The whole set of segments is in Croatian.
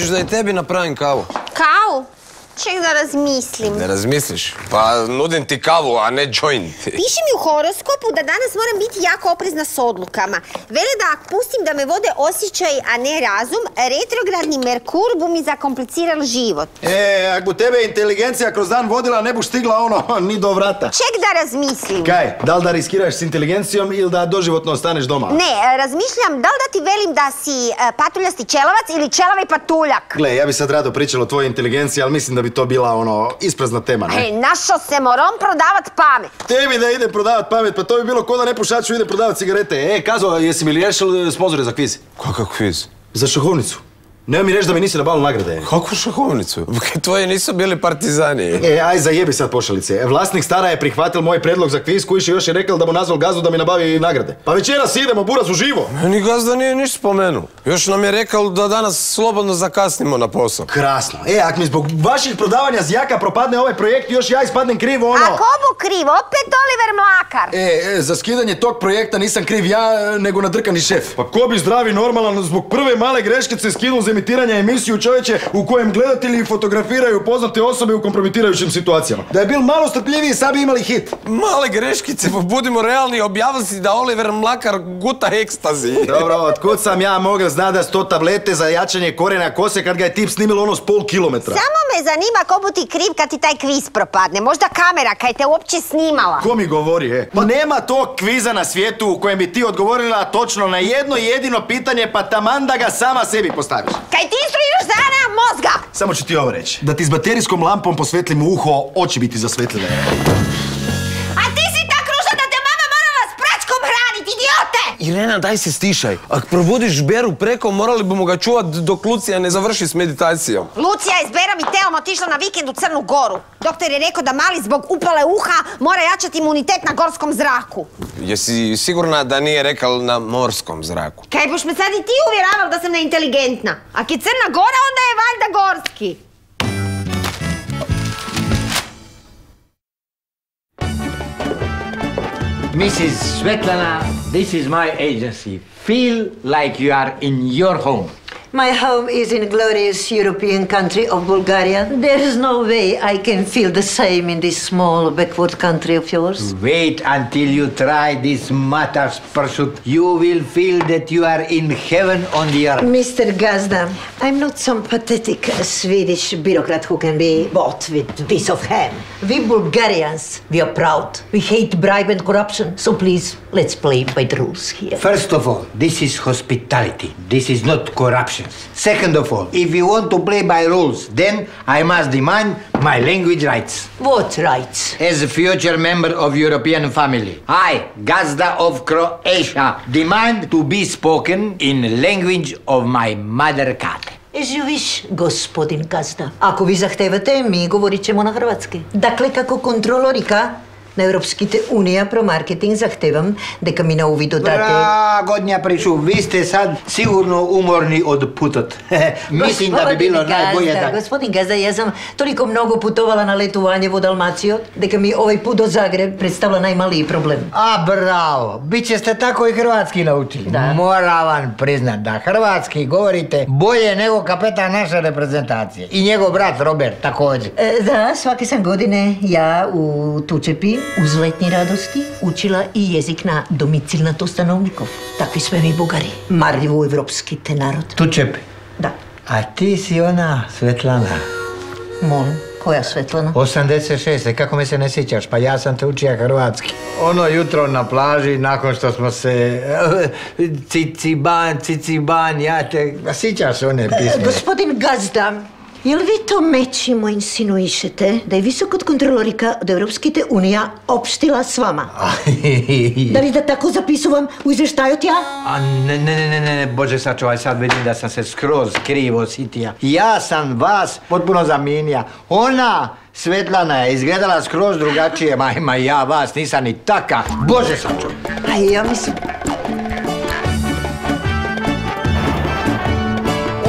Hoćeš da i tebi napravim kavu? Kavu? Ček da razmislim. Ne razmisliš? Pa nudim ti kavu, a ne joint. Piše mi u horoskopu da danas moram biti jako oprezna s odlukama. Vele da ako pustim da me vode osjećaj, a ne razum, retrogradni Merkur bu mi zakomplicirao život. E, ako tebe inteligencija kroz dan vodila, ne buš stigla ono, ni do vrata. Ček da razmislim. Kaj, da li da riskiraš s inteligencijom ili da doživotno ostaneš doma? Ne, razmišljam da li da ti velim da si e, patuljasti čelavac ili čelavi patuljak. Gle, ja bi sad rado pričala o tvojoj inteligenciji, ali mislim da bi to bila ono, isprazna tema, ne? Ej, našo se moram prodavat pamet. Tebi da ide prodavat pamet, pa to bi bilo ko da nepušaču ide prodavat cigarete. E, Kazo, jesi mi li riješil sponzore za kviz? Kakav kviz? Za šahovnicu. Nemoj mi reći da mi nisi na balu nagrade. Kakvu šahovnicu? Tvoji nisu bili partizani. E, aj zajebi sad pošalice. Vlasnik stara je prihvatil moj predlog za kviz koji još je rekao da mu nazval gazdu da mi nabavi nagrade. Pa večeras idemo, buraz uživo. Ni gazda nije niš spomenuo. Još nam je rekao da danas slobodno zakasnimo na posao. Krasno. E, ak mi zbog vaših prodavanja zjaka propadne ovaj projekt, još ja ispadnem krivo ono... A ko bu kriv? Opet Oliver Mlakar. E, e, za skidanje tog projekta nisam kriv ja, nego nadrkani šef. Pa ko bi zdravi normalan zbog prve male greškice skinuo za emitiranje emisiju čovječe u kojem gledatelji fotografiraju poznate osobe u kompromitirajućim situacijama. Da je bil malo strpljiviji, sad bi imali hit. Male greškice, pa budimo realni, objavili si da Oliver Mlakar guta ekstazi. Dobro, otkud sam ja mogao zna da sto tablete za jačanje korena kose kad ga je tip snimilo ono s pol kilometra? Samo me zanima ko bu ti kriv kad ti taj kviz propadne. Možda kamera kaj te uopće snimala. Ko mi govori, e? Pa nema tog kviza na svijetu u kojem bi ti odgovorila točno na jedno jedino pitanje, pa taman da ga sama sebi postaviš. Kaj ti instruiraš zana mozga? Samo ću ti ovo reći. Da ti s baterijskom lampom posvetlim uho, oči biti zasvetljene. Irena, daj se stišaj. Ako probudiš Beru preko, morali bomo ga čuvat dok Lucija ne završi s meditacijom. Lucija je s Berom i Teom otišla na vikend u Crnu Goru. Doktor je rekao da mali zbog upale uha mora jačati imunitet na gorskom zraku. Jesi sigurna da nije rekao na morskom zraku? Kaj boš me sad i ti uvjeraval da sam neinteligentna? Ako je Crna Gora, onda je valjda gorski. Mrs. Svetlana, this is my agency. Feel like you are in your home. My home is in glorious European country of Bulgaria. There is no way I can feel the same in this small backward country of yours. Wait until you try this Mata's pursuit. You will feel that you are in heaven on the earth. Mr. Gazda, I'm not some pathetic Swedish bureaucrat who can be bought with a piece of ham. We Bulgarians, we are proud. We hate bribe and corruption. So please, let's play by the rules here. First of all, this is hospitality. This is not corruption. Second of all, if you want to play by rules, then I must demand my language rights. What rights? As a future member of European family, I, Gazda of Croatia, demand to be spoken in language of my mother cat. As you wish, gospodin Gazda. Ako vi zahtevate, mi govorit ćemo na hrvatski. Dakle, kako kontrolorika na Europskite unija pro marketing zahtevam дека ми на uvid date... Bra, godnja priču, vi ste sad sigurno umorni od putot. Mislim da bi bilo Gospodin najbolje Gazda, da... Gospodin Gazda, ja sam toliko mnogo putovala na letovanje vo Dalmaciju, дека mi ovaj put do Zagreb predstavlja najmaliji problem. A bravo, bit će ste tako i hrvatski naučili. Da. Moram vam priznat da hrvatski govorite bolje nego kapetan naše reprezentacije. I njegov brat Robert također. E, da, svake sam godine ja u Tučepi uz letnji radosti učila i jezik na domicilnato stanovnikov. Takvi sme mi Bugari. Marljivo evropski te narod. Tu čepi. Da, A ti si ona Svetlana. molim. Koja Svetlana? 86. Kako me se ne sjećaš? Pa ja sam te učio hrvatski. Ono jutro na plaži, nakon što smo se... Ciciban, ciciban, ja te... Sjećaš one E, pisme? Gospodin Gazda, jel vi to mečimo insinuišete da je visok od kontrolorika od Evropskite unija opštila s vama? Da li da tako zapisujem u izveštaju tja? A ne, ne, ne, ne, ne, bože sačuvaj, sad vidim da sam se skroz krivo sitija. Ja sam vas potpuno zaminija. Ona, Svetlana, je izgledala skroz drugačije, ma ja vas, nisam ni taka. Bože sačuvaj. A ja mislim...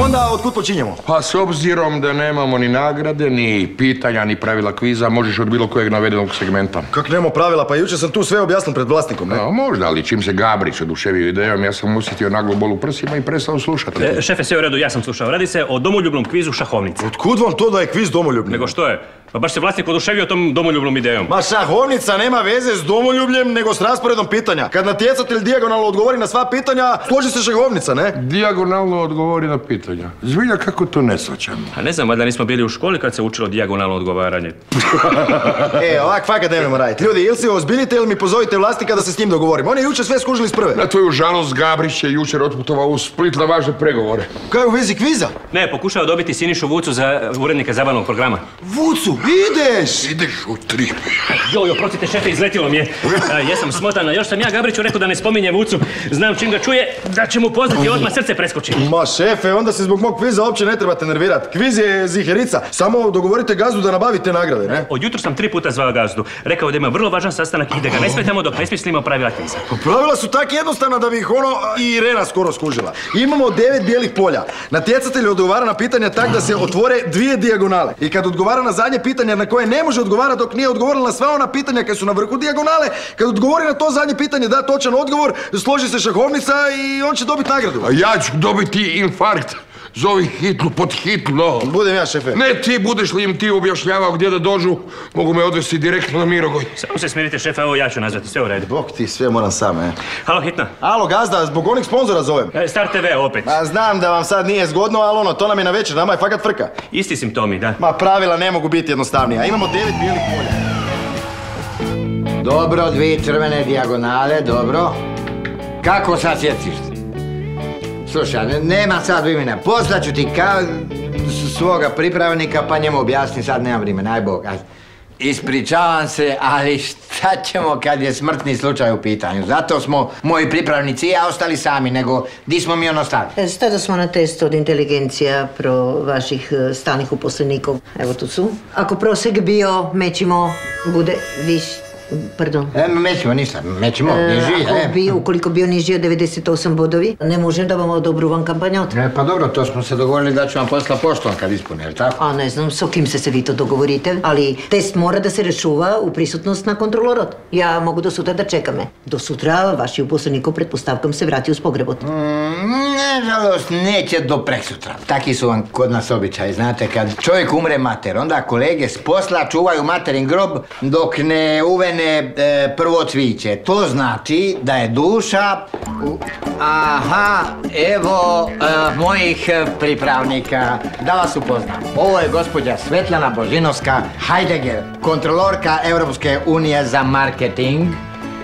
Onda otkud počinjemo? Pa s obzirom da nemamo ni nagrade, ni pitanja, ni pravila kviza, možeš od bilo kojeg navedenog segmenta. Kak nemamo pravila, pa jučer sam tu sve objasnil pred vlasnikom, ne? No, možda, ali čim se Gabrić oduševio idejom, ja sam osjetio naglu bol u prsima i prestao slušati. E, šefe, sve u redu, ja sam slušao. Radi se o domoljubnom kvizu šahovnice. Otkud vam to da je kviz domoljubni? Nego što je? Pa baš se vlasnik oduševio tom domoljubnom idejom. Ma šahovnica nema veze s domoljubljem, nego s rasporedom pitanja. Kad natjecatelj dijagonalno odgovori na sva pitanja, složi se šahovnica, ne? Dijagonalno odgovori na pitanja. Zbilja kako to ne shvaćam. A ne znam, valjda nismo bili u školi kad se učilo dijagonalno odgovaranje. e, ovak fakat nemojmo raditi. Ljudi, ili se ozbiljite ili mi pozovite vlasnika da se s njim dogovorim. On je jučer sve skužili s prve. Na tvoju žalost Gabrić je jučer otputovao u Split na važne pregovore. Kaj u vezi kviza? Ne, pokušao dobiti Sinišu Vucu za urednika zabavnog programa. Vucu, ideš! Ideš u tri. Joj, oprostite šefe, izletilo mi je. A, jesam smotana, još sam ja Gabriću rekao da ne spominje Vucu. Znam čim ga čuje da će mu poznati odmah srce preskoči. Ma šefe, onda se zbog mog kviza uopće ne trebate nervirat. Kviz je ziherica. Samo dogovorite gazdu da nabavite nagrade, ne? Od jutro sam tri puta zvao gazdu. Rekao da ima vrlo važan sastanak i da ga ne smetamo dok ne smislimo pravila kviza. Pa Pravila su tak jednostavna da bi ih ono i Irena skoro skužila. Imamo devet bijelih polja. Natjecatelj odgovara na pitanja tak da se otvore dvije dijagonale. I kad odgovara na zadnje pitanje na koje ne može odgovarati dok nije odgovorila na sva ona pitanja koje su na vrhu dijagonale, kad odgovori na to zadnje pitanje da točan odgovor, složi se šahovnica i on će dobiti nagradu. A ja ću dobiti infarkt. Zovi hitlu pod hitlo. Budem ja, šefe. Ne ti, budeš li im ti objašnjavao gdje da dođu, mogu me odvesti direktno na Mirogoj. Samo se smirite šefe, evo ja ću nazvati, sve u redu. Bog ti, sve moram sam, e. Halo, hitna. Alo, gazda, zbog onih sponzora zovem. E, Star TV opet. A znam da vam sad nije zgodno, ali ono, to nam je na večer, nama je fakat frka. Isti simptomi, da. Ma pravila ne mogu biti jednostavnija. Imamo devet bijelih polja. Dobro, dvije crvene dijagonale, dobro. Kako sad sjeciš? Slušaj, ne- nema sad vremena. Poslaću ti ka s- svoga pripravnika pa njemu objasni sad nemam vremena, aj Bog. aj. Ispričavam se, ali šta ćemo kad je smrtni slučaj u pitanju? Zato smo moji pripravnici i ja ostali sami, nego di smo mi ono stali? E, Stada smo na testu od inteligencija pro vaših e, stalnih uposlenikov. Evo tu su. Ako prosek bio, mećimo, bude viš... Pardon. E, mećemo ništa, mećemo, E, niži, ako e. bio, ukoliko bio niži od 98 bodovi, ne možem da vam odobruvam kampanjot. E, pa dobro, to smo se dogovorili da ću vam posla poštom kad ispune, jel tako? A ne znam s kim se se vi to dogovorite, ali test mora da se rešuva u prisutnost na kontrolorot. Ja mogu do sutra da čekame. Do sutra vaši uposlenikov pretpostavkam se vrati uz pogrebot. Mm, Nažalost, neće do preksutra. Taki su vam kod nas običaji, znate, kad čovjek umre mater, onda kolege s posla čuvaju materin grob dok ne uvene e, prvo cviće. To znači da je duša... Aha, evo e, mojih e, pripravnika. Da vas upoznam. Ovo je gospođa Svetlana Božinovska Heidegger, kontrolorka Europske unije za marketing.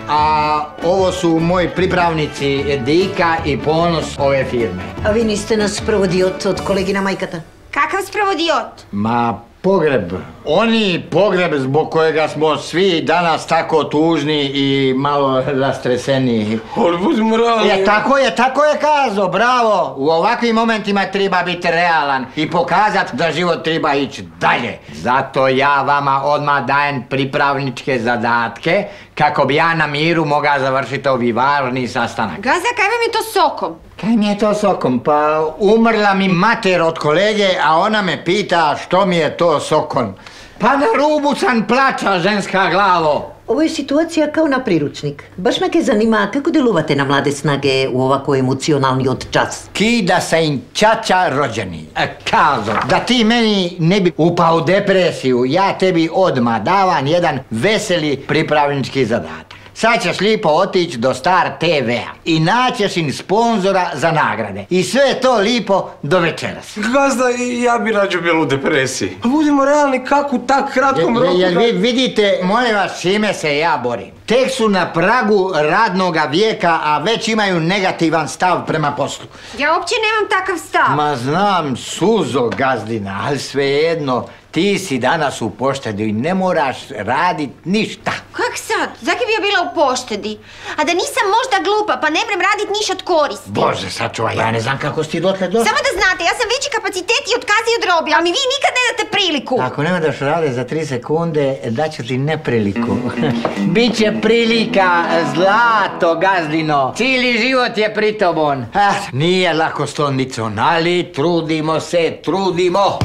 A ovo su moji pripravnici Dika i Ponos ove firme. A vi niste nas prevodiot od kolegina Majkata? Kakav sprevodiot? Ma pogreb. Oni pogreb zbog kojega smo svi danas tako tužni i malo rastreseni. Ali budi moralni. Je, tako je, tako je kazo, bravo. U ovakvim momentima treba biti realan i pokazat da život treba ići dalje. Zato ja vama odmah dajem pripravničke zadatke kako bi ja na miru mogao završiti ovi važni sastanak. Gazda, kaj vam je to sokom? Kaj mi je to sokom? Pa umrla mi mater od kolege, a ona me pita što mi je to sokon. Pa na rubu sam plaća, ženska glavo. Ovo je situacija kao na priručnik. Baš me ke zanima kako deluvate na mlade snage u ovako emocionalni od čas. Kida se im čača rođeni. E, Kazo, da ti meni ne bi upao u depresiju, ja tebi odmah davam jedan veseli pripravnički zadatak. Sad ćeš lipo otići do Star TV-a i naćeš im sponzora za nagrade. I sve to lipo do večeras. Gazda, ja bi rađe bio u depresiji. Pa budimo realni, kako u tak kratkom roku... jel vi vidite, molim vas, čime se ja borim? Tek su na pragu radnoga vijeka, a već imaju negativan stav prema poslu. Ja uopće nemam takav stav. Ma znam, suzo gazdina, ali svejedno, Ti si danas u poštedi i ne moraš radit ništa. Kak sad? Zakaj bi ja bila u poštedi? A da nisam možda glupa, pa ne vrem radit niš od koristi. Bože, sačuvaj, ja ne znam kako si ti dotle došla. Samo da znate, ja sam veći kapacitet i otkazi od robi, ali mi vi nikad ne date priliku. Ako ne daš rade za tri sekunde, daću ti nepriliku. Biće prilika, zlato, gazdino. Cijeli život je pri tobon. Ah, nije lako stolnicom, ali trudimo se, trudimo.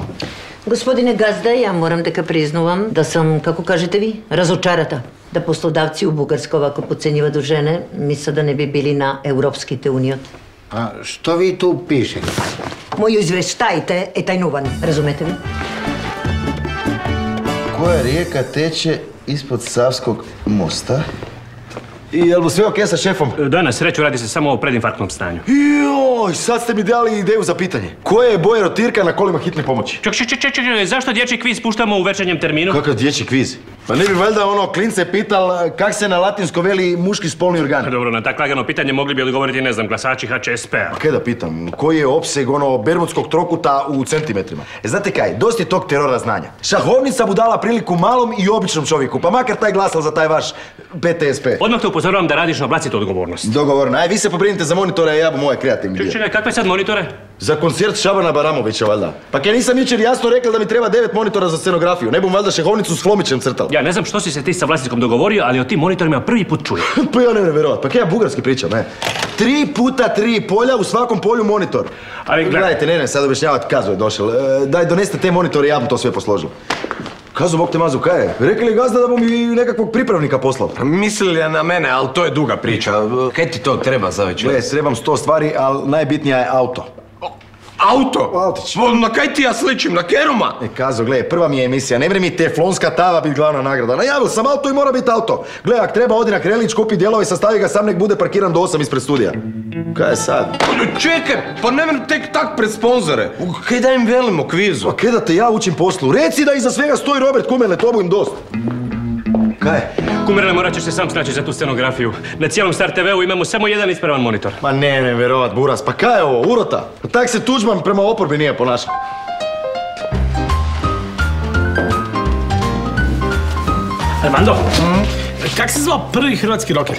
Господине Газда, ја морам дека признувам да сам, како кажете ви, разочарата. Да послодавци у Бугарска овако поценива до жене, мисла да не би били на Европските униот. А што ви ту пише? Мојо извештајте е тајнуван, разумете ви? Која река тече испод Савског моста? I jel bu sve okej sa šefom? Da, na sreću radi se samo o predinfarktnom stanju. Joj, sad ste mi dali ideju za pitanje. Koje je boje rotirka na kolima hitne pomoći? Ček, ček, ček, ček, zašto dječji kviz puštamo u večernjem terminu? Kakav dječji kviz? Pa ne bi valjda ono klince pital kak se na latinsko veli muški spolni organ? Dobro, na tak lagano pitanje mogli bi odgovoriti, ne znam, glasači HČSP-a. Kaj da pitam, koji je opseg ono bermudskog trokuta u centimetrima? E znate kaj, dosti je tog terora znanja. Šahovnica mu dala priliku malom i običnom čovjeku, pa makar taj glasal za taj vaš PTSP. Odmah te upozoravam da radiš na vlastitu odgovornost. Dogovorno, aj vi se pobrinite za monitore, a ja bu moje kreativni Ček, dio. čekaj, kakve sad monitore? Za koncert Šabana Baramovića, valjda. Pa kaj nisam jučer jasno rekla da mi treba devet monitora za scenografiju. Ne bum valjda šehovnicu s Hlomićem crtal. Ja ne znam što si se ti sa vlasnikom dogovorio, ali o tim monitorima prvi put čujem. Pa ja ne vrem verovat, pa kaj ja bugarski pričam, ne? Tri puta tri polja, u svakom polju monitor. Ali gledaj- Gledajte, ne, ne, sad objašnjavat, Kazo je došel. E, daj, doneste te monitore, ja bom to sve posložil. Kazo, bog te mazu, kaj je? Rekli li gazda da bom i nekakvog pripravnika poslao? Mislili je na mene, ali to je duga priča. Kaj ti to treba za večer? Gle, srebam sto stvari, ali najbitnija je auto. Auto? Autić. Pa, Na kaj ti ja sličim? Na Keruma? E, Kazo, gle, prva mi je emisija, ne vre mi teflonska tava bit glavna nagrada. Najavil sam auto i mora biti auto. Gle, ak treba odi na Krelić, kupi dijelove, sastavi ga sam nek bude parkiran do 8 ispred studija. Kaj je sad? Čekaj, pa ne vrem tek tak pred sponzore. Kaj da im velimo kvizu? Pa kaj da te ja učim poslu? Reci da iza svega stoji Robert Kumele, to im dost. Kaj? Kumirele, morat ćeš se sam snaći za tu scenografiju. Na cijelom Star TV-u imamo samo jedan ispravan monitor. Ma ne, ne, verovat, buras, pa kaj je ovo, urota? Tak se Tuđman prema oporbi nije ponašao. Armando, kak se zvao prvi hrvatski roker?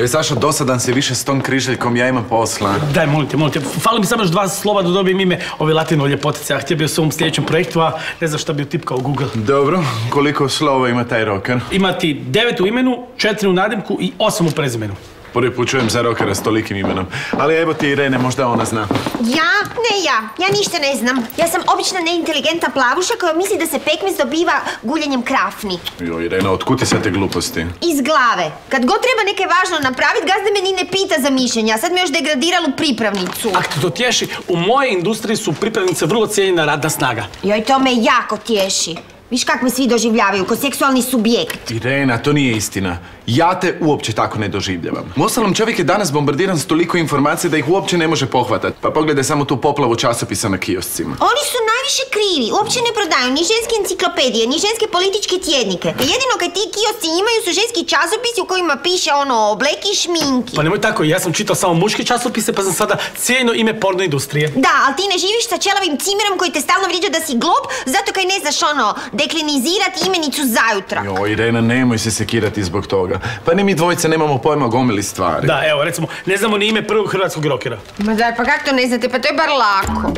Joj, Saša, dosadan si više s tom križaljkom, ja imam posla. Daj, molim te, molim te, fali mi samo još dva slova da dobijem ime ove latino ljepotice, a htio bi u svom sljedećem projektu, a ne znam šta bi utipkao u Google. Dobro, koliko slova ima taj roker? Ima ti devet u imenu, četiri u nadimku i osam u prezimenu. Prvi put čujem za rokera s tolikim imenom. Ali evo ti Irene, možda ona zna. Ja? Ne ja. Ja ništa ne znam. Ja sam obična neinteligentna plavuša koja misli da se pekmez dobiva guljenjem krafni. Joj, Irene, otkud ti sad te gluposti? Iz glave. Kad god treba neke važno napraviti, gazda me ni ne pita za mišljenja. a Sad me još degradiralo u pripravnicu. Ako te to tješi, u mojoj industriji su pripravnice vrlo cijenjena radna snaga. Joj, to me jako tješi. Viš kak me svi doživljavaju, ko seksualni subjekt. Irena, to nije istina. Ja te uopće tako ne doživljavam. Uostalom, čovjek je danas bombardiran s toliko informacija da ih uopće ne može pohvatati. Pa pogledaj samo tu poplavu časopisa na kioscima. Oni su najviše krivi, uopće ne prodaju ni ženske enciklopedije, ni ženske političke tjednike. Jedino kad ti kiosci imaju su ženski časopisi u kojima piše ono obleki i šminki. Pa nemoj tako, ja sam čitao samo muške časopise pa sam sada cijeno ime porno industrije. Da, ali ti ne živiš sa čelavim cimerom koji te stalno vrijeđa da si glup, zato kaj ne znaš ono, deklinizirati imenicu zajutra. Joj, Irena, nemoj se sekirati zbog toga. Pa ni mi dvojice nemamo pojma gomili stvari. Da, evo, recimo, ne znamo ni ime prvog hrvatskog rokera. Ma daj, pa kako to ne znate, pa to je bar lako.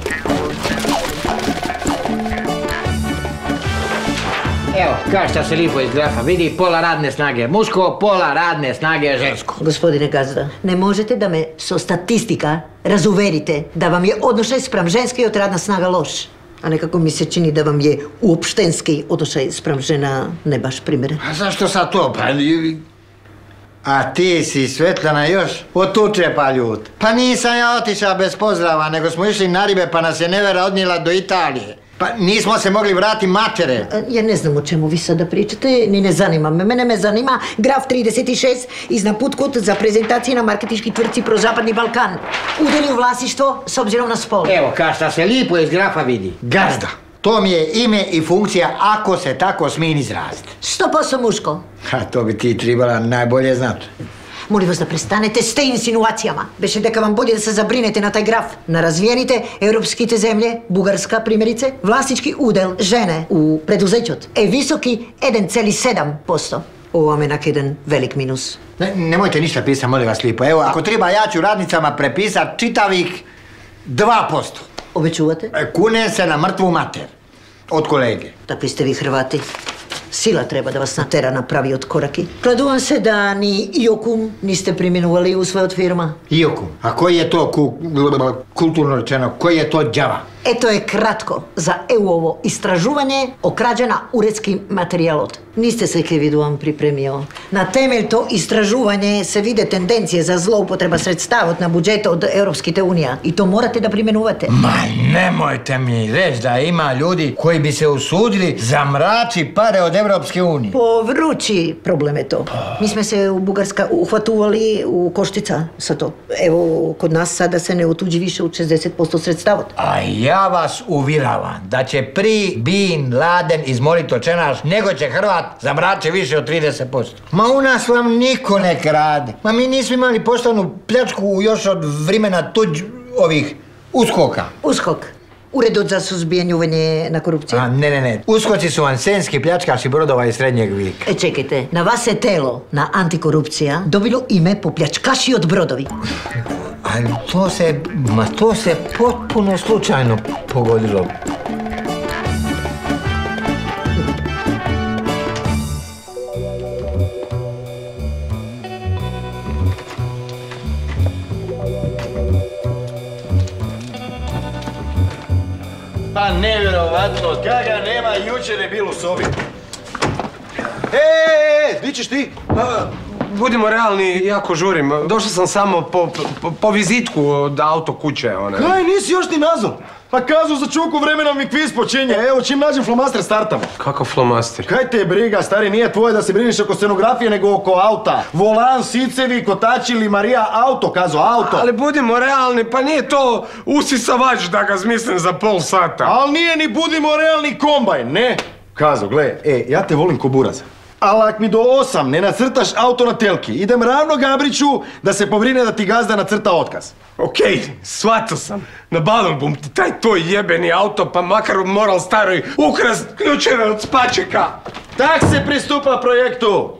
Evo, kao što se lipo iz grafa vidi, pola radne snage muško, pola radne snage žensko. Gospodine Gazda, ne možete da me so statistika razuverite da vam je odnošaj spram ženske od radna snaga loš. A nekako mi se čini da vam je uopštenski odnošaj spram žena ne baš primjeren. A zašto sad to? Pa... A ti si Svetlana još otuče pa ljut. Pa nisam ja otišao bez pozdrava, nego smo išli na ribe pa nas je nevera odnijela do Italije. Pa nismo se mogli vratiti matere. E, Ja ne znam o čemu vi sada pričate, ni ne zanima me. Mene me zanima Graf 36 iz naputkut za prezentacije na marketički tvrci pro Zapadni Balkan. Udjeli u vlasništvo s obzirom na spol. Evo, kao što se lipo iz grafa vidi. Gazda. To mi je ime i funkcija ako se tako smijem izraziti. 100% muško. Ha, to bi ti trebala najbolje znati. Моли вас да престанете сте инсинуацијама. Беше дека вам боди да се забринете на тај граф. На развиените европските земје, Бугарска примерице, власнички удел жене у предузеќот е високи 1,7%. Ова ме еден велик минус. Не, немојте ништа писа, моли вас липо. Ево, ако треба ја ќе радницама преписа читавих 2%. Обечувате? Куне се на мртву матер од колеги. Такви сте ви хрвати. Сила треба да вас натера на правиот кораки. Кладувам се да ни не сте преминували у својот фирма. Јокум? А кој е тоа културно речено, кој е тоа джава? Ето е кратко за ЕУОво истражување о краѓа на уредски материјалот. Нисте се ке видувам припремио. На темелто истражување се виде тенденција за злоупотреба средставот на буџетот од Европските унија и то морате да применувате. Ма немојте ми реш да има луѓи кои би се усудили за мрачи паре pare od Europske unije. Povrući problem je to. Mi smo se u Bugarska uhvatuvali u koštica sa to. Evo, kod nas sada se ne otuđi više od 60% sredstava. A ja vas uviravam da će pri Bin Laden izmoriti očenaš nego će Hrvat zamrači više od 30%. Ma u nas vam niko ne krade. Ma mi nismo imali poštanu pljačku još od vremena tuđ ovih uskoka. Uskok. Ured za suzbijanje na korupciju. A ne, ne, ne. Uskoci su vam senski pljačkaši brodova iz srednjeg vijeka. E, čekajte, na vas je telo na antikorupcija dobilo ime po pljačkaši od brodovi. Ali to se, ma to se potpuno slučajno pogodilo. Nevjerovatno, kaga nema, jučer je bilo u sobi. E, di ćeš ti? Pa, budimo realni, jako žurim. Došao sam samo po, po, po vizitku od auto kuće, one. Kaj, nisi još ni nazval? Pa kazu za čuku vremena mi kviz počinje. Evo, čim nađem flomaster startamo. Kakav flomaster? Kaj te briga, stari, nije tvoje da se briniš oko scenografije, nego oko auta. Volan, sicevi, kotači ili Marija, auto, kazo, auto. Ali budimo realni, pa nije to usisavač da ga zmislim za pol sata. Ali nije ni budimo realni kombajn, ne? Kazo, gle, e, ja te volim ko buraz. Ali ak mi do osam ne nacrtaš auto na telki, idem ravno Gabriću da se povrine da ti gazda nacrta otkaz. Okej, shvatio sam. Nabavil bom ti taj tvoj jebeni auto, pa makar moral staroj ukrast ključeve od spačeka. Tak se pristupa projektu!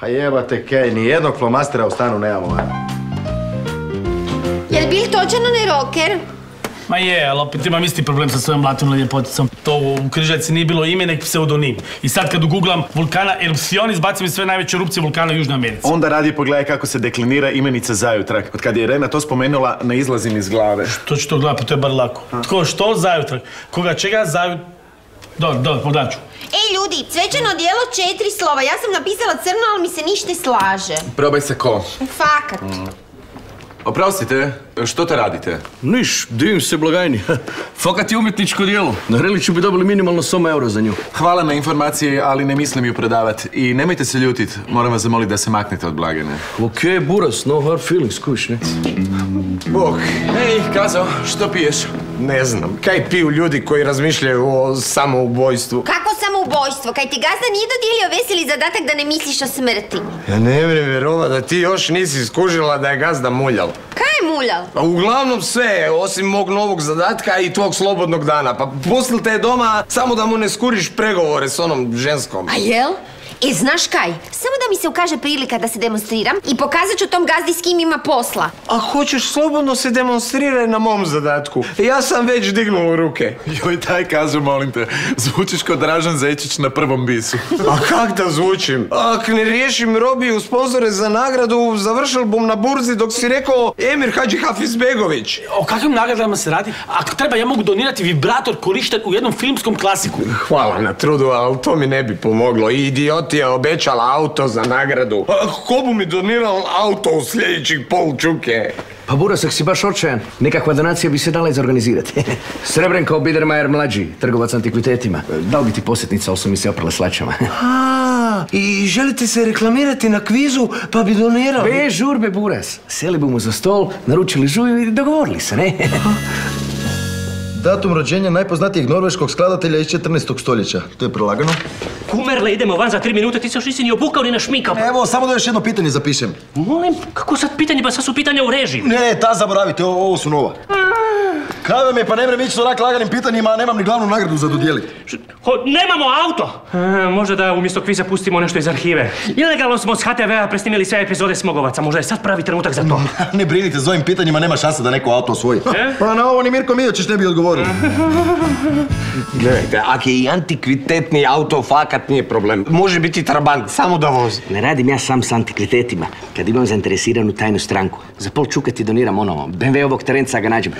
A jebate kaj, ni jednog flomastera u stanu nemamo. a? Jel bil točan onaj roker? Ma je, ali opet imam isti problem sa svojom latinom ljepoticom. To u križaci nije bilo ime, nek pseudonim. I sad kad uguglam vulkana erupcion, izbacim sve najveće erupcije vulkana u Južnoj Americi. Onda radi pogledaj kako se deklinira imenica zajutra. Od kad je Irena to spomenula, ne izlazim iz glave. To ću to gledat, pa to je bar lako. Tko što zajutra? Koga čega zajutra? Dobro, dobro, pogledat ću. Ej ljudi, cvećeno dijelo četiri slova. Ja sam napisala crno, ali mi se ništa ne slaže. Probaj se ko. Fakat. Oprostite, što to radite? Niš, divim se blagajni. Fakat je umjetničko dijelo. Na Hreliću bi dobili minimalno 100 euro za nju. Hvala na informaciji, ali ne mislim ju prodavati. I nemojte se ljutit, moram vas zamoliti da se maknete od blagajne. Ok, buras, no hard feelings, kuš, ne? Bog, Ej, Kazo, što piješ? ne znam. Kaj piju ljudi koji razmišljaju o samoubojstvu? Kako samoubojstvo? Kaj ti gazda nije dodijelio veseli zadatak da ne misliš o smrti? Ja ne vjerujem vjerova da ti još nisi skužila da je gazda muljal. Kaj je muljal? Pa uglavnom sve, osim mog novog zadatka i tvog slobodnog dana. Pa pustil te doma samo da mu ne skuriš pregovore s onom ženskom. A jel? E, znaš kaj? Samo da mi se ukaže prilika da se demonstriram i pokazat ću tom gazdi s kim ima posla. A hoćeš slobodno se demonstriraj na mom zadatku. Ja sam već dignuo ruke. Joj, daj Kazo, molim te. Zvučiš kao Dražan Zečić na prvom bisu. A kak da zvučim? Ak ne riješim robiju sponzore za nagradu, završil bom na burzi dok si rekao Emir Hadži Hafizbegović. O kakvim nagradama se radi? Ako treba, ja mogu donirati vibrator korišten u jednom filmskom klasiku. Hvala na trudu, ali to mi ne bi pomoglo. I idiot je obećala auto za nagradu. A ko bu mi donirao auto u sljedećih pol čuke? Pa buras, ak si baš očajan, nekakva donacija bi se dala izorganizirati. Srebrenko Bidermajer mlađi, trgovac antikvitetima. Dao bi ti posjetnica, ali su mi se oprale slačama. A, i želite se reklamirati na kvizu, pa bi donirao. Bez žurbe, buras. Seli bi mu za stol, naručili žuju i dogovorili se, ne? Datum rođenja najpoznatijeg norveškog skladatelja iz 14. stoljeća. To je prelagano. Kumerle, idemo van za tri minute, ti se još nisi ni obukao ni našmikao. Evo, samo da još jedno pitanje zapišem. Molim, kako sad pitanje, pa sad su pitanja u režiji. Ne, ta zaboravite, ovo, ovo su nova. Vam je, pa ne vrem ići s onak laganim pitanjima, a nemam ni glavnu nagradu za dodijeliti. Ho, nemamo auto! E, možda da umjesto kviza pustimo nešto iz arhive. Ilegalno smo s HTV-a presnimili sve epizode Smogovaca, možda je sad pravi trenutak za to. ne brinite, s ovim pitanjima nema šanse da neko auto osvoji. E? Pa na ovo ni Mirko Miljočić ne bi odgovorio. Gledajte, ako je i antikvitetni auto, fakat nije problem. Može biti trabant, samo da vozi. Ne radim ja sam s antikvitetima. Kad imam zainteresiranu tajnu stranku, za pol čuka ti doniram ono, BMW-ovog terenca ga nađem.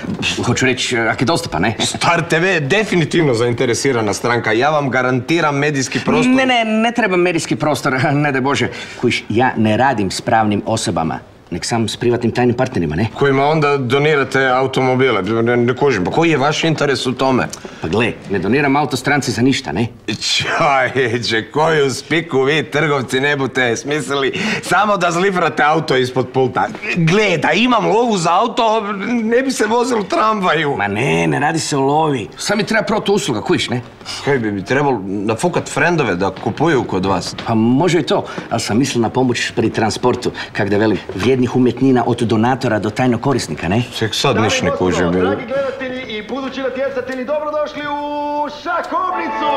Hoću reći, ako je dostupan, ne? Star TV je definitivno zainteresirana stranka. Ja vam garantiram medijski prostor. Ne, ne, ne treba medijski prostor, ne daj Bože. Kuš, ja ne radim s pravnim osobama, nek sam s privatnim tajnim partnerima, ne? Kojima onda donirate automobile. Ne, ne kužim, pa koji je vaš interes u tome? Pa gle, ne doniram auto stranci za ništa, ne? Čajeđe, koju spiku vi trgovci ne bute smislili samo da zlifrate auto ispod pulta. Gle, da imam lovu za auto, ne bi se vozilo tramvaju. Ma ne, ne radi se o lovi. Sam mi treba protu usluga, kujiš, ne? Kaj bi mi trebalo nafukat frendove da kupuju kod vas? Pa može i to, ali sam mislila na pomoć pri transportu, kak da velim, vrijednih umjetnina od donatora do tajnog korisnika, ne? Ček sad niš ne kužim. Dragi gledatelji i budući natjecatelji, dobrodošli u šakovnicu!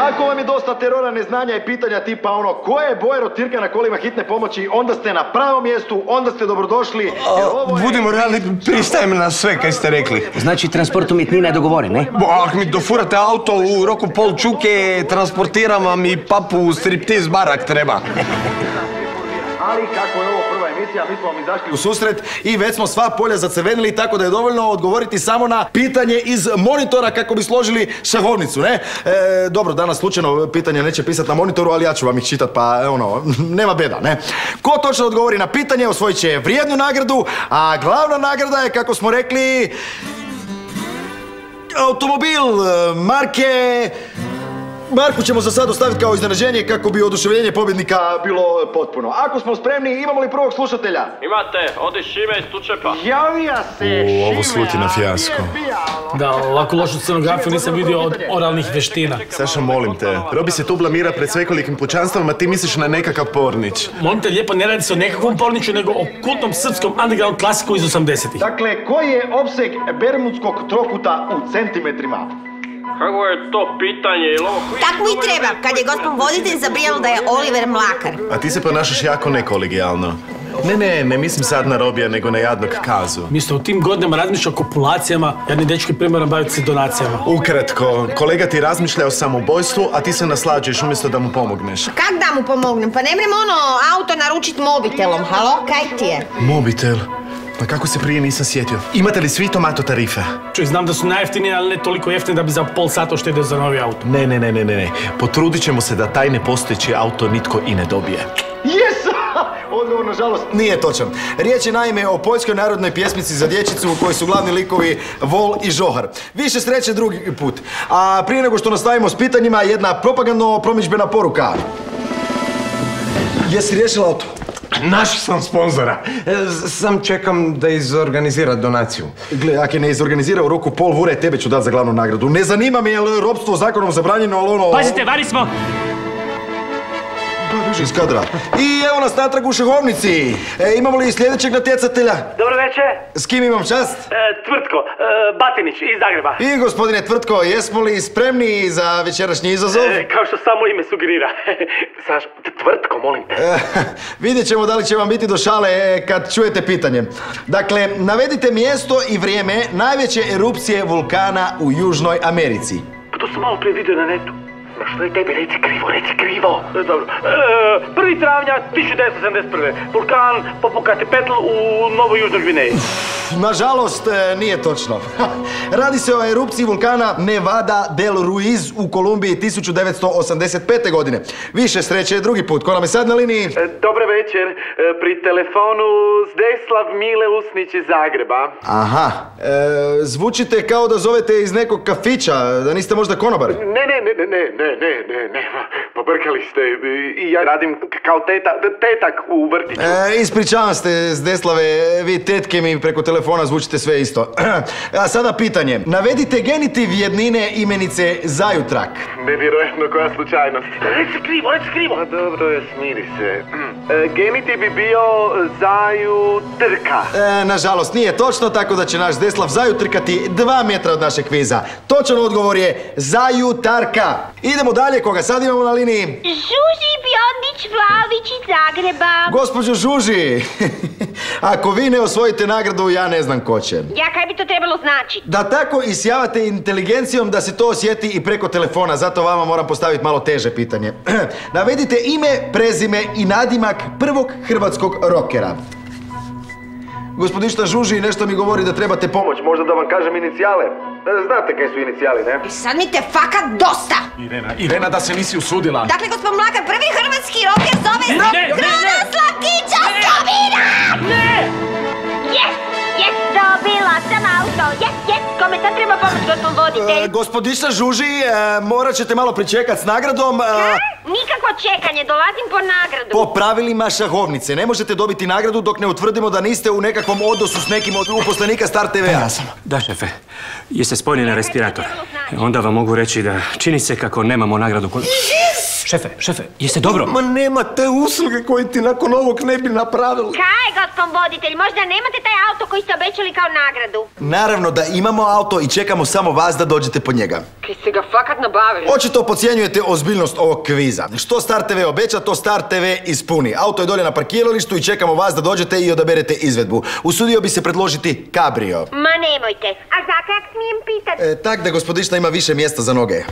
Ako vam je dosta terora, neznanja i pitanja tipa ono ko je boje rotirka na kolima hitne pomoći, onda ste na pravom mjestu, onda ste dobrodošli. Budimo realni, pristajem na sve kaj ste rekli. Znači, transport umjetnina je dogovoren, ne? Bo, ako mi dofurate auto u roku pol čuke, transportiram vam i papu u striptiz barak treba. Ali kako je ovo emisija, mi smo vam izašli u susret i već smo sva polja zacrvenili, tako da je dovoljno odgovoriti samo na pitanje iz monitora kako bi složili šahovnicu, ne? E, dobro, danas slučajno pitanje neće pisati na monitoru, ali ja ću vam ih čitat, pa ono, nema beda, ne? Ko točno odgovori na pitanje, osvojit će vrijednu nagradu, a glavna nagrada je, kako smo rekli, automobil e, marke... Marku ćemo za sad ostaviti kao iznenađenje kako bi oduševljenje pobjednika bilo potpuno. Ako smo spremni, imamo li prvog slušatelja? Imate, odi Šime iz Tučepa. Javija se U, ovo sluti na fijasko. Da, ovako lošu scenografiju nisam vidio od oralnih veština. Saša, molim te, Robi se tu blamira pred svekolikim pućanstvom, a ti misliš na nekakav pornić. Molim te lijepo, ne radi se o nekakvom porniću, nego o kultnom srpskom underground klasiku iz 80-ih. Dakle, koji je opseg bermudskog trokuta u centimetrima? Kako je to pitanje, ili ovo quiz? Tak mu i treba, kad je gospod voditelj zabrijalo da je Oliver Mlakar. A ti se ponašaš jako nekolegijalno. Ne, ne, ne mislim sad na Robija, nego na jadnog kazu. Misto u tim godinama razmišlja o kopulacijama, jadni dečki primoran baviti se donacijama. Ukratko, kolega ti razmišlja o samobojstvu, a ti se naslađuješ umjesto da mu pomogneš. Kak da mu pomognem? Pa ne mrem ono auto naručit mobitelom, halo? Kaj ti je? Mobitel. Pa kako se prije nisam sjetio? Imate li svi tomato tarife? Čuj, znam da su najjeftinije, ali ne toliko jeftine da bi za pol sata uštedio za novi auto. Ne, ne, ne, ne, ne, ne. Potrudit ćemo se da taj nepostojeći auto nitko i ne dobije. Yes! Odgovor, nažalost, nije točan. Riječ je naime o poljskoj narodnoj pjesmici za dječicu u kojoj su glavni likovi Vol i Žohar. Više sreće drugi put. A prije nego što nastavimo s pitanjima, jedna propagandno promičbena poruka. Jesi riješila auto? Naš sam sponzora. E, Sam čekam da izorganizira donaciju. Gle, ako je ne izorganizira u roku pol vure, tebe ću dati za glavnu nagradu. Ne zanima me je li robstvo zakonom zabranjeno, ali ono... Pazite, vani smo! Iz kadra. I evo nas natrag u šahovnici. E, imamo li sljedećeg natjecatelja? Dobro večer, S kim imam čast? e, Tvrtko, e, Batinić iz Zagreba. I gospodine Tvrtko, jesmo li spremni za večerašnji izazov? E, kao što samo ime sugerira. Saš, Tvrtko, molim te. E, vidjet ćemo da li će vam biti do šale e, kad čujete pitanje. Dakle, navedite mjesto i vrijeme najveće erupcije vulkana u Južnoj Americi. Pa to sam malo prije vidio na netu. Ma što je tebi, reci krivo, reci krivo. E, dobro. E, 1. travnja 1971. Vulkan Popocatépetl u Novoj Južnoj Gvineji. Nažalost, e, nije točno. Radi se o erupciji vulkana Nevada del Ruiz u Kolumbiji 1985. godine. Više sreće drugi put. Ko nam je sad na liniji? E, Dobar večer, pri telefonu Zdeslav Mile Usnić iz Zagreba. Aha, zvučite kao da zovete iz nekog kafića, da niste možda konobar. Ne, ne, ne, ne, ne, ne, ne, ne, ne, pobrkali ste. I ja radim kao teta, tetak u vrtiću. E, ispričavam se, Zdeslave, vi tetke mi preko telefona zvučite sve isto. A sada pitanje. Navedite genitiv jednine imenice zajutrak. Nevjerojatno koja slučajnost. Reci krivo, reci krivo. Pa dobro je, smiri se. E, geniti bi bio zaju trka. E, nažalost nije točno, tako da će naš Zdeslav zajutrkati dva metra od našeg kviza. Točan odgovor je zajutarka. Idemo dalje, koga sad imamo na liniji? Žuži Biondić Vlaović iz Zagreba. Gospođo Žuži, ako vi ne osvojite nagradu, ja ne znam ko će. Ja, kaj bi to trebalo značiti? Da tako isjavate inteligencijom da se to osjeti i preko telefona, zato vama moram postaviti malo teže pitanje. Navedite ime, prezime i nadimak prvog hrvatskog rokera. Gospodišta Žuži nešto mi govori da trebate pomoć, možda da vam kažem inicijale. E, Znate kaj su inicijali, ne? Sad mi te fakat dosta! Irena, Irena, da se nisi usudila. Dakle, gospod Mlakar, prvi hrvatski roker zove Ne, ne, ne, Krunoslav Kičaskovina! Ne! Jes, jes, dobila sam auto. Jes, jes, kome sad treba pomoć, gospod voditelj? E, gospodišta Žuži, e, morat ćete malo pričekat s nagradom. e, Nikakvo čekanje, dolazim po nagradu. Po pravilima šahovnice. Ne možete dobiti nagradu dok ne utvrdimo da niste u nekakvom odnosu s nekim od uposlenika Star TV-a. Ja sam. Da, šefe. Jeste spojeni na respirator. Onda vam mogu reći da čini se kako nemamo nagradu koju... Šefe, šefe, jeste dobro? Ma nema te usluge koje ti nakon ovog ne bi napravili. Kaj, gospod voditelj, možda nemate taj auto koji ste obećali kao nagradu? Naravno da imamo auto i čekamo samo vas da dođete po njega. Kaj ste ga fakat nabavili? Očito podcjenjujete ozbiljnost ovog kviza. Što Star TV obeća, to Star TV ispuni. Auto je dolje na parkiralištu i čekamo vas da dođete i odaberete izvedbu. Usudio bi se predložiti Cabrio. Ma nemojte. A za kak smijem pitat? E, tak da gospodišta ima više mjesta za noge.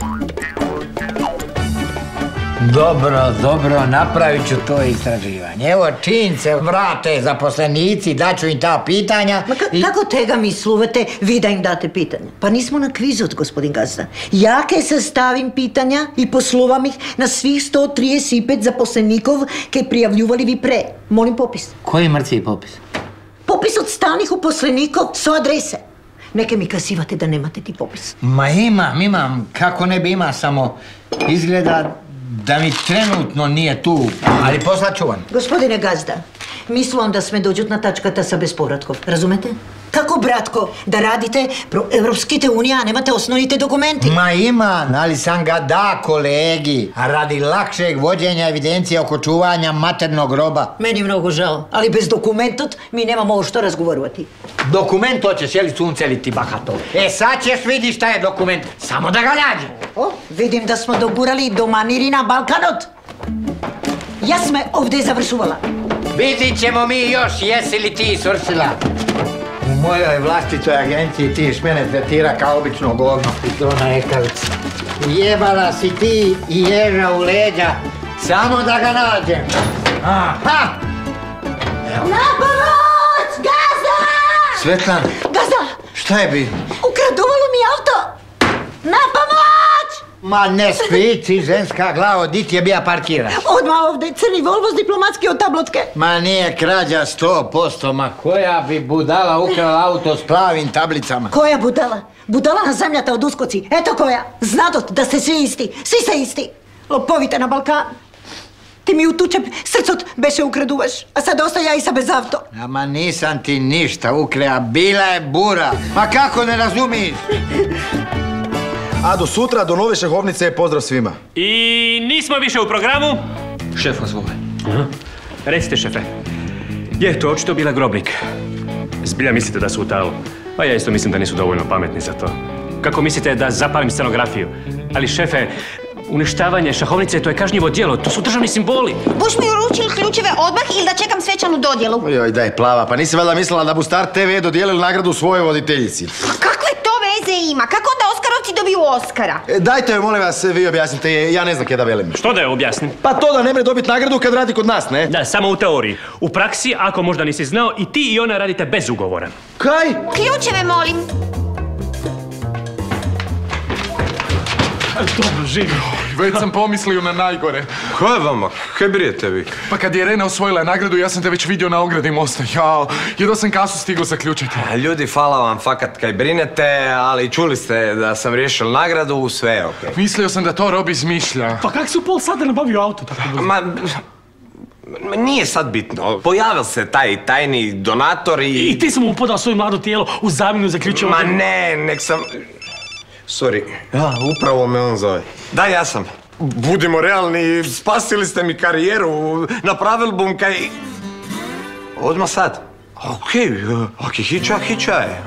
Dobro, dobro, napravit ću to istraživanje. Evo, čim se vrate zaposlenici, daću im ta pitanja. Ma ka- kako tega mi sluvate vi da im date pitanja? Pa nismo na kvizu od gospodin Gazda. Ja ke sastavim pitanja i posluvam ih na svih 135 zaposlenikov ke prijavljuvali vi pre. Molim popis. Koji mrtvi popis? Popis od stalnih uposlenikov so adrese. Neke mi kasivate da nemate ti popis. Ma imam, imam. Kako ne bi ima, samo izgleda да ми тренутно не е ту, али посла чувам. Господине Газда, мислам да сме дојдут на тачката со Беспоратков, разумете? Како, братко, да радите про Европските Унија, немате основните документи? Ма има, нали сам га да, колеги, а ради лакшег воđења евиденција око чувања матерnog гроба. Мене многу жал, али без документот ми немамо што разговорувате. Dokument hoćeš, je li sunce ili ti bahato? E sad ćeš vidjeti šta je dokument. Samo da ga nađi. O, vidim da smo dogurali do manirina Balkanot. Ja sme ovdje završuvala. Vidit ćemo mi još jesi li ti svršila. U mojoj vlastitoj agenciji ti iš mene tretira kao obično govno. I to na ekavici. Jebala si ti i ježa u leđa. Samo da ga nađem. Aha! Na pomoć! Gazda! Svetlana, Gazda! šta je bi? Ukraduvalo mi auto! Na pomoć! Ma ne spici, ženska glavo, di ti je bija parkira? Odmah ovdje crni Volvo s diplomatski od tablotke. Ma nije krađa sto posto, ma koja bi budala ukrala auto s plavim tablicama? Koja budala? Budala na zemljata od uskoci. Eto koja. Znadot da ste svi isti. Svi ste isti. Lopovite na Balkan. Ti mi u tučep srcot beše ukraduješ, a sad ostaje ja i sa bez auto. Ama nisam ti ništa ukrea, bila je bura. Ma kako ne razumiš? A do sutra, do nove šahovnice, pozdrav svima. I nismo više u programu. Šef vas vole. Recite, šefe. Je, to očito bila grobnik. Zbilja mislite da su u talu? Pa ja isto mislim da nisu dovoljno pametni za to. Kako mislite da zapalim scenografiju? Ali šefe, uništavanje šahovnice to je kažnjivo djelo, to su državni simboli. Buš mi uručili ključeve odmah ili da čekam svečanu dodjelu? Joj, daj, plava, pa nisi valjda mislila da bu Star TV dodijelili nagradu svojoj voditeljici. Kakve to veze ima? Kako onda Oskarovci dobiju Oskara? E, dajte joj, molim vas, vi objasnite, ja ne znam kje da velim. Što da je objasnim? Pa to da ne mre dobiti nagradu kad radi kod nas, ne? Da, samo u teoriji. U praksi, ako možda nisi znao, i ti i ona radite bez ugovora. Kaj? Ključeve molim. Dobro, živi. Već sam pomislio na najgore. Kaj vama? Kaj brijete vi? Pa kad je Rena osvojila nagradu, ja sam te već vidio na ogradi mosta. Ja, jedva sam kasu stigao zaključiti. A, Ljudi, hvala vam fakat kaj brinete, ali čuli ste da sam riješio nagradu, sve je okej. Mislio sam da to Robi izmišlja. Pa kak su pol sata nabavio auto tako brzo? Ma, Nije sad bitno. Pojavio se taj tajni donator i... I ti si mu upodao svoje mlado tijelo u zamjenu za ključevo... Ma ne, nek sam... Sorry, ja, upravo me on zove. Da, ja sam. Budimo realni, spasili ste mi karijeru, napravili bom kaj... Odmah sad. Okej, okay, hića, hića je.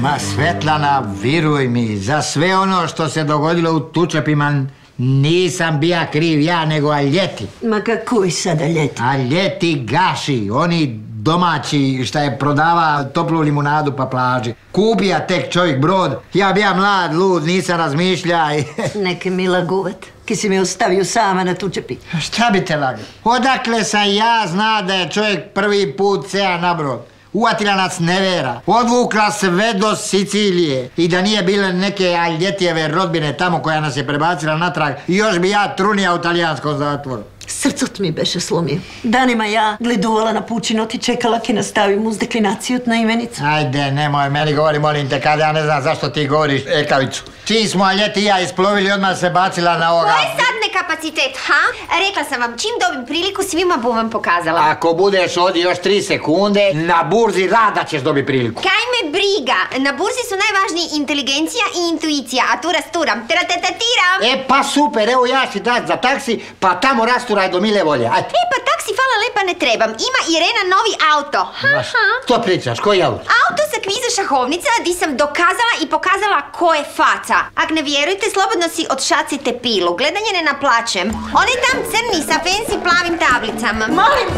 Ma Svetlana, viruj mi, za sve ono što se dogodilo u Tučepima nisam bija kriv ja, nego Aljeti. Ma kako je sada ljeto? Aljeti gaši, oni domaći šta je prodava toplu limunadu pa plaži. Kupija tek čovjek brod, ja bija mlad, lud, nisam razmišljaj. Neke mila guvat, ki si me ostavio sama na tučepi. Šta bi te? Odakle sam ja zna da je čovjek prvi put sea na brod? Uvatila nas nevera, odvukla sve do Sicilije i da nije bile neke Aljetijeve rodbine tamo koja nas je prebacila natrag, još bi ja trunija u talijanskom zatvoru. Srcot mi beše slomio. Danima ja gledovala na pučinot i čekala ke nastavim uz deklinaciju na imenicu. Ajde, nemoj meni govori, molim te, kada ja ne znam zašto ti govoriš ekavicu. Čim smo Aljeti i ja isplovili, odmah se bacila na ovoga... Koji sad nekapacitet, ha? Rekla sam vam, čim dobim priliku, svima bom vam pokazala. Ako budeš ovdje još tri sekunde, na burzi rada ćeš dobiti priliku. Kaj me briga? Na burzi su najvažniji inteligencija i intuicija, a tu rasturam. Teratatatiram! E pa super, evo ja ću dat za taksi, pa tamo rasturaj do mile volje. Ajde. E pa taksi, hvala lepa, ne trebam. Ima Irena novi auto. Ha, ha. Što pričaš, koji auto? Auto sa kvize šahovnica di sam dokazala i pokazala ko je faca. Ak ne vjerujte, slobodno si odšacite pilu. Gledanje ne naplaćem. On je tam crni sa fancy plavim tablicama. Molim!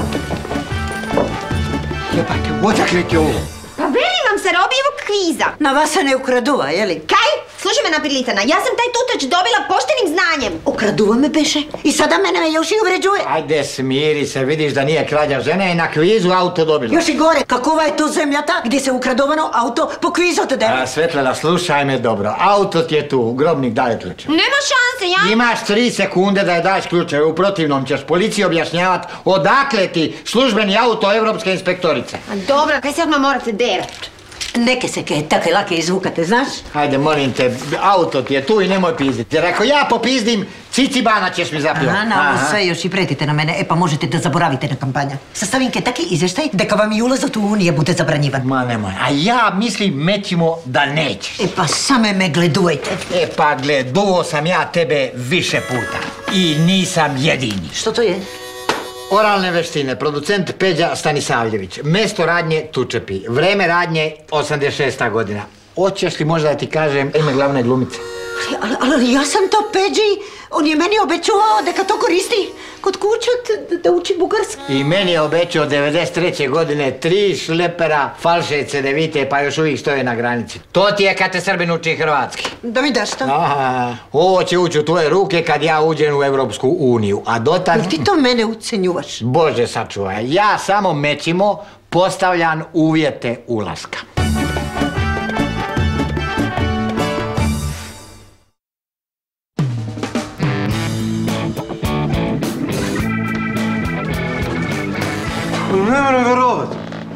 Jebajte, odakle ti ovo? Pa velim vam sa Robijevog kviza. Na vas se ne ukraduva, jeli? Kaj? Slušaj me naprilitana, ja sam taj tutač dobila poštenim znanjem. Ukraduva me beše i sada mene me još i uvređuje. Ajde, smiri se, vidiš da nije krađa žena je na kvizu auto dobila. Još i gore, kakova je to zemlja ta gdje se ukradovano auto po kvizu te A, Svetlana, slušaj me dobro. Auto ti je tu, grobnik daje ključe. Nema šanse, ja... Imaš tri sekunde da je daš ključe, u protivnom ćeš policiji objašnjavat odakle ti službeni auto Evropske inspektorice. A dobro, kaj se odmah morate derat? Neke se ke take lake izvukate, znaš? Hajde, molim te, auto ti je tu i nemoj pizditi. Jer ako ja popizdim, cicibana ćeš mi zapljati. Aha, na ovo sve još i pretite na mene, e pa možete da zaboravite na kampanja. Sastavim ke taki izvještaj, deka vam i ulazat u Unije bude zabranjivan. Ma nemoj, a ja mislim mećimo da nećeš. E pa same me gledujte. E pa gleduo sam ja tebe više puta. I nisam jedini. Što to je? Oralne veštine, producent Peđa Stanisavljević. Mesto radnje Tučepi. Vreme radnje 86. godina. Hoćeš li možda da ti kažem ime glavne glumice? Ali, ali ja sam to Peđi, on je meni obećao da to koristi kod kuće d- da uči bugarski. I meni je obećao 93. godine tri šlepera falše cedevite pa još uvijek stoje na granici. To ti je kad te Srbin uči hrvatski. Da mi daš to? Aha, ovo će ući u tvoje ruke kad ja uđem u Europsku uniju, a dotad... Ti to mene ucenjuvaš? Bože sačuvaj, ja samo mećimo postavljam uvjete ulaska.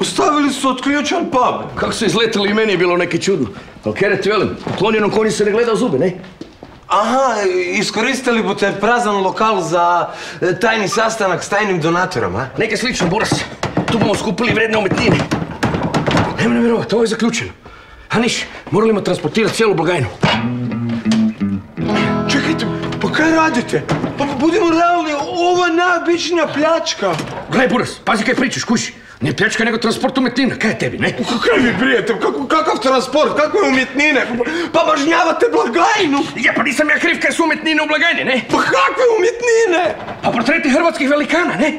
Ostavili su otključan pub. Kako su izletili i meni je bilo neki čudno. Ali kere ti velim, uklonjenom konju se ne gleda u zube, ne? Aha, iskoristili bute prazan lokal za e, tajni sastanak s tajnim donatorom, a? Neke slično, Boras. Tu bomo skupili vredne umetnine. Nemo ne vjerovat, ovo je zaključeno. A niš, morali smo transportirati cijelu blagajnu. Čekajte, pa kaj radite? Pa budimo realni, ovo je najobičnija pljačka. Gle, Buras, pazi kaj pričaš, kuši. Ne pljačka, nego transport umetnina. Kaj je tebi, ne? Kaj mi prijete? Kako, kakav transport? Kakve umjetnine? Pa mažnjavate blagajnu! Ja, pa nisam ja kriv kaj su umetnine u blagajni, ne? Pa kakve umjetnine? Pa portreti hrvatskih velikana, ne?